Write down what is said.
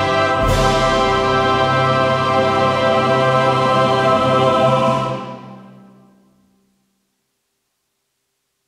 oh